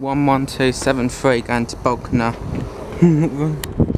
11273 going to Bognor.